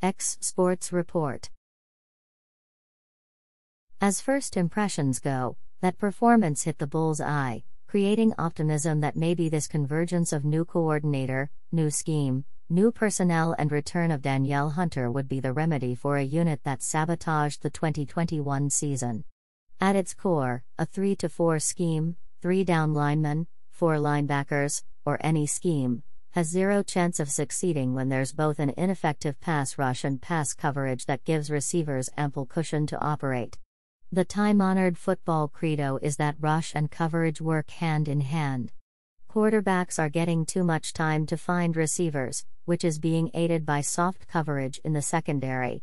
X Sports Report. As first impressions go, that performance hit the bull's eye, creating optimism that maybe this convergence of new coordinator, new scheme, new personnel, and return of Danielle Hunter would be the remedy for a unit that sabotaged the 2021 season. At its core, a 3 to 4 scheme, 3 down linemen, 4 linebackers, or any scheme, has zero chance of succeeding when there's both an ineffective pass rush and pass coverage that gives receivers ample cushion to operate. The time honored football credo is that rush and coverage work hand in hand. Quarterbacks are getting too much time to find receivers, which is being aided by soft coverage in the secondary,